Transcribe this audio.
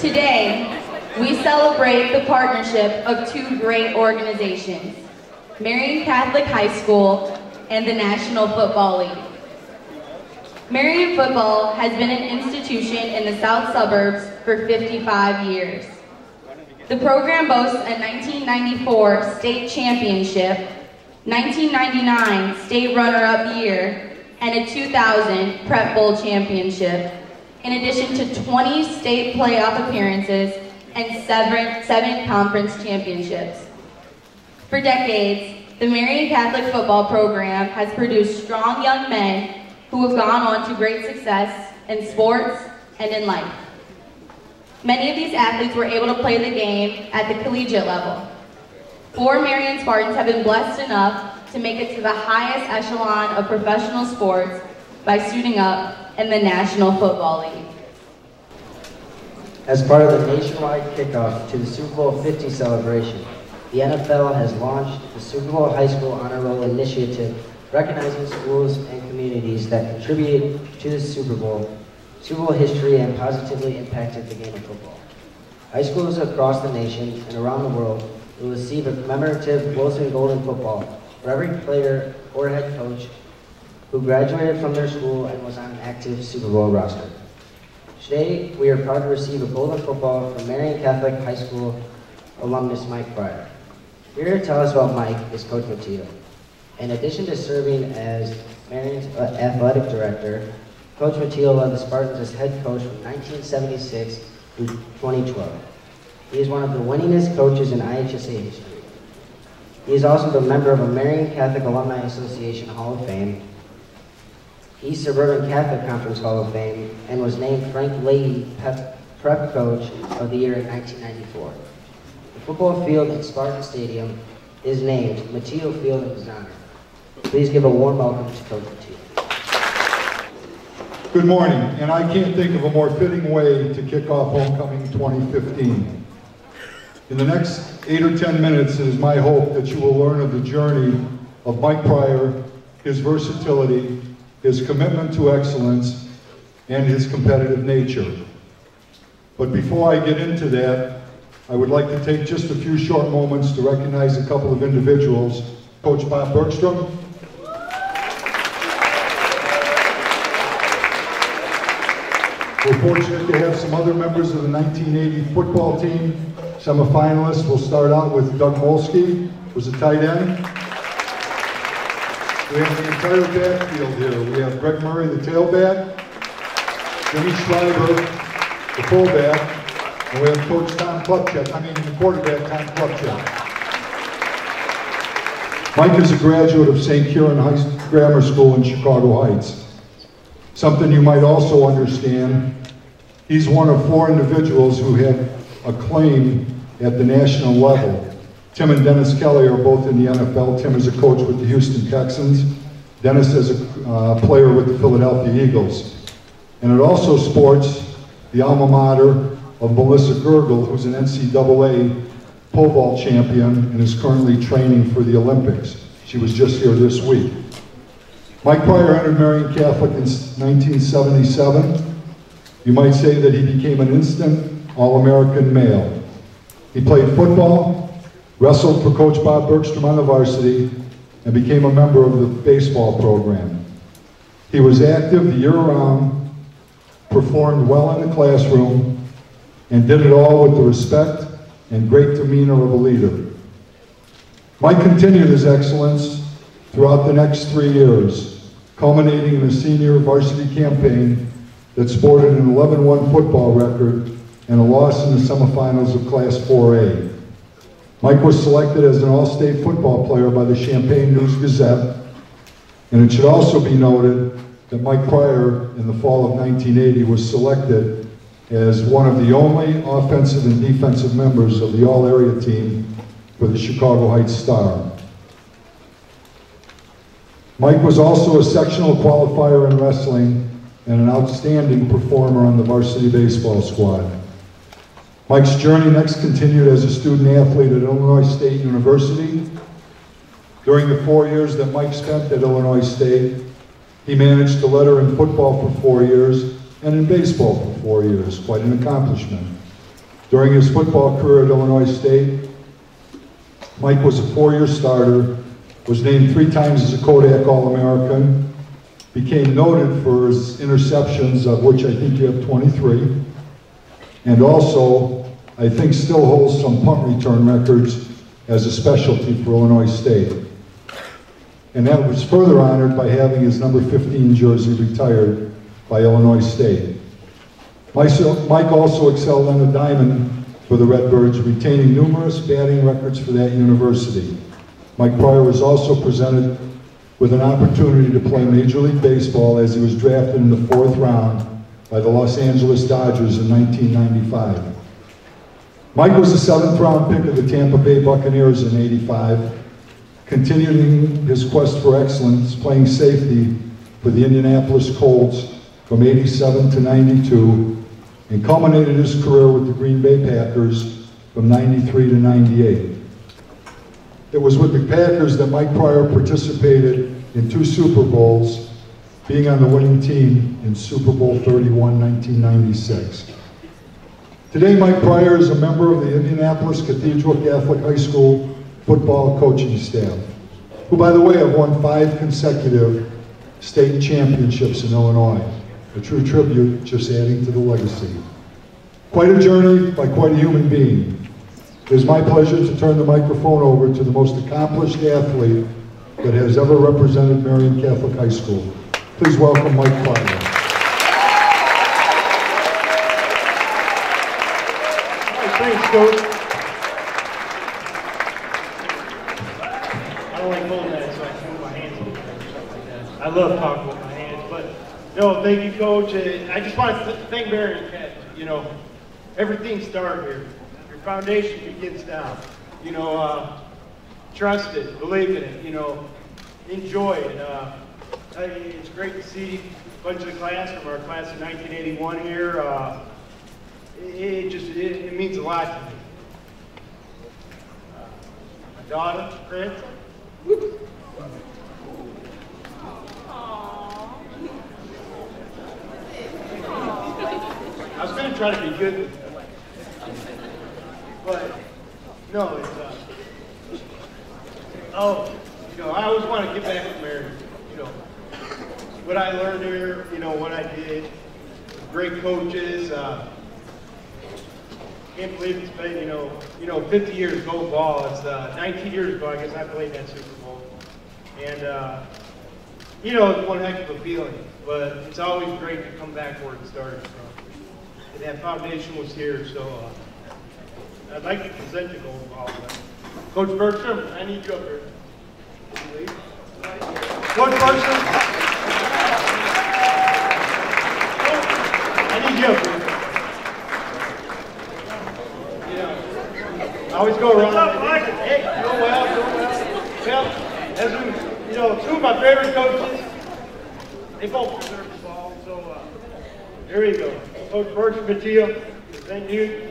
Today, we celebrate the partnership of two great organizations, Marian Catholic High School and the National Football League. Marian football has been an institution in the south suburbs for 55 years. The program boasts a 1994 state championship, 1999 state runner-up year, and a 2000 Prep Bowl championship, in addition to 20 state playoff appearances and seven, seven conference championships. For decades, the Marian Catholic football program has produced strong young men who have gone on to great success in sports and in life. Many of these athletes were able to play the game at the collegiate level. Four Marian Spartans have been blessed enough to make it to the highest echelon of professional sports by suiting up in the National Football League. As part of the nationwide kickoff to the Super Bowl 50 celebration, the NFL has launched the Super Bowl High School Honor Roll Initiative, recognizing schools and communities that contributed to the Super Bowl, Super Bowl history, and positively impacted the game of football. High schools across the nation and around the world will receive a commemorative Wilson Golden Football for every player or head coach who graduated from their school and was on an active Super Bowl roster. Today, we are proud to receive a Golden Football from Marian Catholic High School alumnus Mike Prior. Here to tell us about Mike is Coach Matillo. In addition to serving as Marian's uh, athletic director, Coach Matillo led the Spartans as head coach from 1976 through 2012. He is one of the winningest coaches in IHSA history. He is also the member of a Marian Catholic Alumni Association Hall of Fame East Suburban Catholic Conference Hall of Fame, and was named Frank Leahy Prep Coach of the Year in 1994. The football field at Spartan Stadium is named Matillo Field in his honor. Please give a warm welcome to Coach Matillo. Good morning, and I can't think of a more fitting way to kick off Homecoming 2015. In the next eight or 10 minutes, it is my hope that you will learn of the journey of Mike Prior, his versatility, his commitment to excellence, and his competitive nature. But before I get into that, I would like to take just a few short moments to recognize a couple of individuals. Coach Bob Bergstrom. We're fortunate to have some other members of the 1980 football team. Semifinalists, we'll start out with Doug Molsky, who's a tight end. We have the entire backfield here. We have Greg Murray, the tailback, Jimmy Schreiber, the fullback, and we have Coach Tom Klubchek, I mean the quarterback, Tom Klubchek. Mike is a graduate of St. Kieran High Grammar School in Chicago Heights. Something you might also understand, he's one of four individuals who have acclaim at the national level. Tim and Dennis Kelly are both in the NFL. Tim is a coach with the Houston Texans. Dennis is a uh, player with the Philadelphia Eagles. And it also sports the alma mater of Melissa Gergel, who's an NCAA pole vault champion and is currently training for the Olympics. She was just here this week. Mike Prior entered Marian Catholic in 1977. You might say that he became an instant All-American male. He played football, wrestled for Coach Bob Bergstrom on the varsity, and became a member of the baseball program. He was active year-round, performed well in the classroom, and did it all with the respect and great demeanor of a leader. Mike continued his excellence throughout the next three years, culminating in a senior varsity campaign that sported an 11-1 football record and a loss in the semifinals of Class 4A. Mike was selected as an All-State football player by the Champaign News Gazette, and it should also be noted that Mike Prior, in the fall of 1980, was selected as one of the only offensive and defensive members of the All-Area team for the Chicago Heights Star. Mike was also a sectional qualifier in wrestling and an outstanding performer on the varsity baseball squad. Mike's journey next continued as a student athlete at Illinois State University. During the four years that Mike spent at Illinois State, he managed to letter in football for four years and in baseball for four years, quite an accomplishment. During his football career at Illinois State, Mike was a four-year starter, was named three times as a Kodak All-American, became noted for his interceptions, of which I think you have 23, and also, I think still holds some punt return records as a specialty for Illinois State. And that was further honored by having his number 15 jersey retired by Illinois State. Mike also excelled on the diamond for the Redbirds, retaining numerous batting records for that university. Mike Prior was also presented with an opportunity to play Major League Baseball as he was drafted in the fourth round by the Los Angeles Dodgers in 1995. Mike was the seventh round pick of the Tampa Bay Buccaneers in 85, continuing his quest for excellence, playing safety for the Indianapolis Colts from 87 to 92, and culminated his career with the Green Bay Packers from 93 to 98. It was with the Packers that Mike Prior participated in two Super Bowls, being on the winning team in Super Bowl 31, 1996. Today, Mike Prior is a member of the Indianapolis Cathedral Catholic High School football coaching staff, who, by the way, have won five consecutive state championships in Illinois. A true tribute, just adding to the legacy. Quite a journey by quite a human being. It is my pleasure to turn the microphone over to the most accomplished athlete that has ever represented Marian Catholic High School. Please welcome Mike Prior. Thanks, Coach. I don't like holding that, so I move my hands. I love talking with my hands, but no, thank you, Coach. I just want to thank Marian Cat. You know, everything started here Your foundation begins now. You know, uh, trust it, believe in it, you know, enjoy it. Uh, it's great to see a bunch of the class from our class of 1981 here. Uh, it, just, it, it, means a lot to me. Uh, my daughter, grandson. I was going to try to be good but no, it's uh, oh, you know, I always want to get back to Mary. You know, what I learned here, you know, what I did, great coaches. Uh, can't believe it's been, you know, you know, 50 years go ball. It's uh, 19 years ago, I guess I played that Super Bowl, and uh, you know, it's one heck of a feeling. But it's always great to come back where it started from, and that foundation was here. So. Uh, I'd like to present you gold ball. Coach Bergstrom, I need you up here. Coach Bergstrom. I need you up here. Yeah. I always go around. Up, Mike? Hey, go well, go well. Well, as we, you know, two of my favorite coaches, they both deserve the ball. So uh, there you go. Coach Bergstrom, Mateo, thank you.